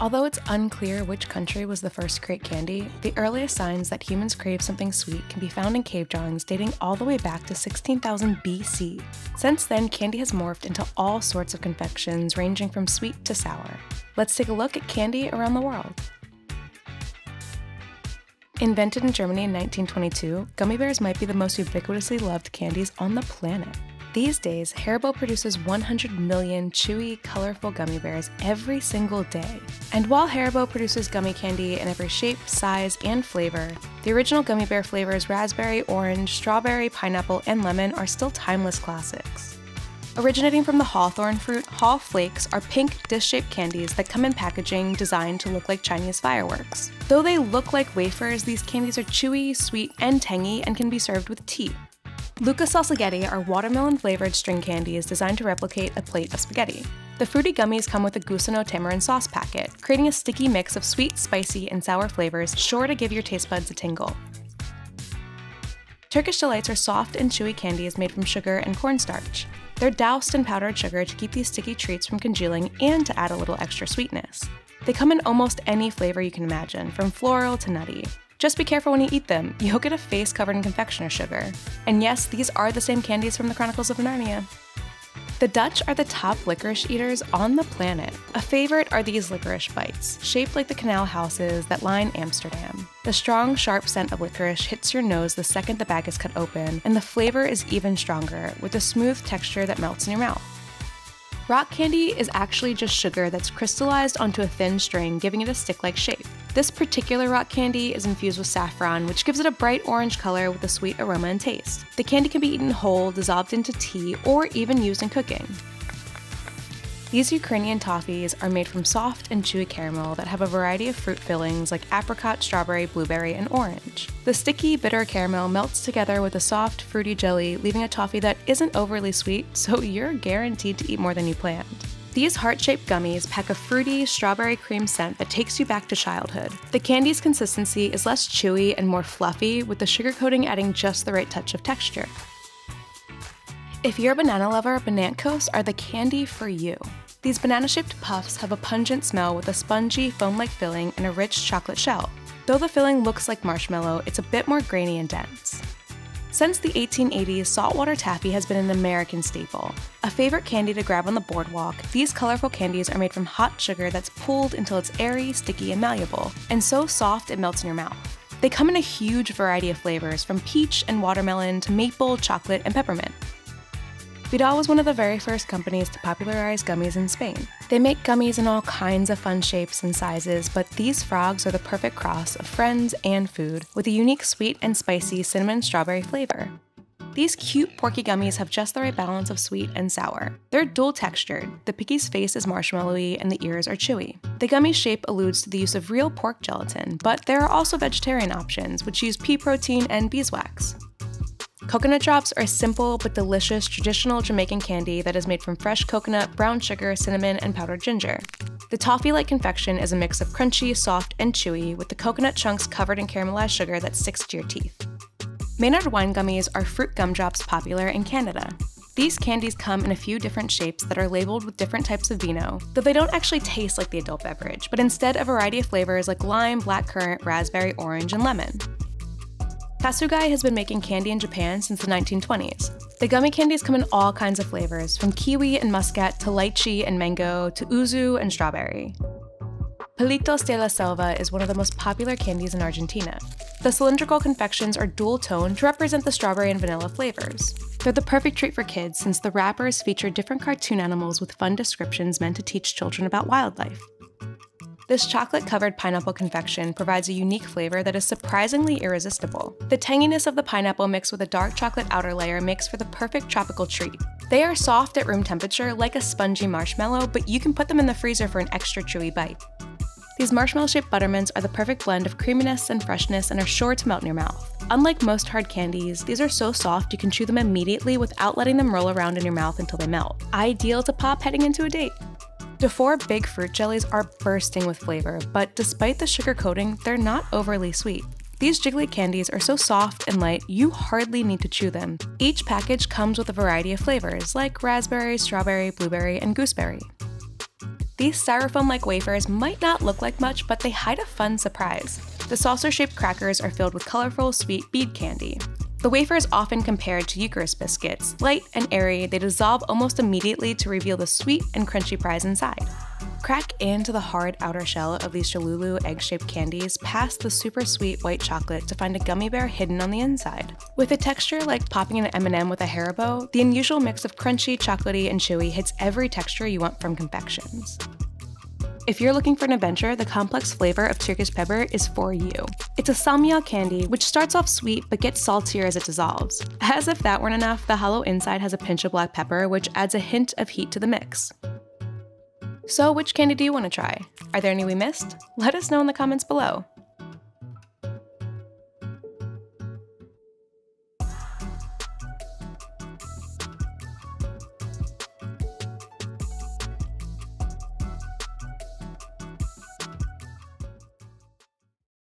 Although it's unclear which country was the first to create candy, the earliest signs that humans crave something sweet can be found in cave drawings dating all the way back to 16,000 BC. Since then, candy has morphed into all sorts of confections ranging from sweet to sour. Let's take a look at candy around the world. Invented in Germany in 1922, gummy bears might be the most ubiquitously loved candies on the planet. These days, Haribo produces 100 million chewy, colorful gummy bears every single day. And while Haribo produces gummy candy in every shape, size, and flavor, the original gummy bear flavors raspberry, orange, strawberry, pineapple, and lemon are still timeless classics. Originating from the hawthorn fruit, Haw Flakes are pink, disc-shaped candies that come in packaging designed to look like Chinese fireworks. Though they look like wafers, these candies are chewy, sweet, and tangy and can be served with tea. Luca Salsagheti are watermelon flavored string candies designed to replicate a plate of spaghetti. The fruity gummies come with a Gusano tamarind sauce packet, creating a sticky mix of sweet, spicy, and sour flavors sure to give your taste buds a tingle. Turkish Delights are soft and chewy candies made from sugar and cornstarch. They're doused in powdered sugar to keep these sticky treats from congealing and to add a little extra sweetness. They come in almost any flavor you can imagine, from floral to nutty. Just be careful when you eat them, you'll get a face covered in confectioner sugar. And yes, these are the same candies from the Chronicles of Narnia. The Dutch are the top licorice eaters on the planet. A favorite are these licorice bites, shaped like the canal houses that line Amsterdam. The strong, sharp scent of licorice hits your nose the second the bag is cut open, and the flavor is even stronger, with a smooth texture that melts in your mouth. Rock candy is actually just sugar that's crystallized onto a thin string, giving it a stick like shape. This particular rock candy is infused with saffron, which gives it a bright orange color with a sweet aroma and taste. The candy can be eaten whole, dissolved into tea, or even used in cooking. These Ukrainian toffees are made from soft and chewy caramel that have a variety of fruit fillings like apricot, strawberry, blueberry, and orange. The sticky, bitter caramel melts together with a soft, fruity jelly, leaving a toffee that isn't overly sweet, so you're guaranteed to eat more than you planned. These heart-shaped gummies pack a fruity, strawberry cream scent that takes you back to childhood. The candy's consistency is less chewy and more fluffy, with the sugar coating adding just the right touch of texture. If you're a banana lover, Bananko's are the candy for you. These banana shaped puffs have a pungent smell with a spongy, foam like filling and a rich chocolate shell. Though the filling looks like marshmallow, it's a bit more grainy and dense. Since the 1880s, saltwater taffy has been an American staple. A favorite candy to grab on the boardwalk, these colorful candies are made from hot sugar that's pulled until it's airy, sticky, and malleable, and so soft it melts in your mouth. They come in a huge variety of flavors, from peach and watermelon to maple, chocolate, and peppermint. Vidal was one of the very first companies to popularize gummies in Spain. They make gummies in all kinds of fun shapes and sizes, but these frogs are the perfect cross of friends and food, with a unique sweet and spicy cinnamon strawberry flavor. These cute porky gummies have just the right balance of sweet and sour. They're dual textured. The piggy's face is marshmallowy and the ears are chewy. The gummy shape alludes to the use of real pork gelatin, but there are also vegetarian options, which use pea protein and beeswax. Coconut Drops are a simple but delicious traditional Jamaican candy that is made from fresh coconut, brown sugar, cinnamon, and powdered ginger. The toffee-like confection is a mix of crunchy, soft, and chewy, with the coconut chunks covered in caramelized sugar that sticks to your teeth. Maynard wine gummies are fruit gumdrops popular in Canada. These candies come in a few different shapes that are labeled with different types of vino, though they don't actually taste like the adult beverage, but instead a variety of flavors like lime, blackcurrant, raspberry, orange, and lemon. Kasugai has been making candy in Japan since the 1920s. The gummy candies come in all kinds of flavors, from kiwi and muscat to lychee and mango to yuzu and strawberry. Palitos de la Selva is one of the most popular candies in Argentina. The cylindrical confections are dual toned to represent the strawberry and vanilla flavors. They're the perfect treat for kids since the wrappers feature different cartoon animals with fun descriptions meant to teach children about wildlife. This chocolate covered pineapple confection provides a unique flavor that is surprisingly irresistible. The tanginess of the pineapple mixed with a dark chocolate outer layer makes for the perfect tropical treat. They are soft at room temperature like a spongy marshmallow, but you can put them in the freezer for an extra chewy bite. These marshmallow-shaped buttermints are the perfect blend of creaminess and freshness and are sure to melt in your mouth. Unlike most hard candies, these are so soft you can chew them immediately without letting them roll around in your mouth until they melt. Ideal to pop heading into a date. Dufour Big Fruit Jellies are bursting with flavor, but despite the sugar coating, they're not overly sweet. These jiggly candies are so soft and light, you hardly need to chew them. Each package comes with a variety of flavors, like raspberry, strawberry, blueberry, and gooseberry. These styrofoam like wafers might not look like much, but they hide a fun surprise. The saucer shaped crackers are filled with colorful, sweet bead candy. The wafer is often compared to Eucharist biscuits. Light and airy, they dissolve almost immediately to reveal the sweet and crunchy prize inside. Crack into the hard outer shell of these Cholulu egg-shaped candies past the super sweet white chocolate to find a gummy bear hidden on the inside. With a texture like popping an M&M with a Haribo, the unusual mix of crunchy, chocolatey, and chewy hits every texture you want from confections. If you're looking for an adventure, the complex flavor of Turkish pepper is for you. It's a salmiak candy, which starts off sweet but gets saltier as it dissolves. As if that weren't enough, the hollow inside has a pinch of black pepper, which adds a hint of heat to the mix. So, which candy do you want to try? Are there any we missed? Let us know in the comments below.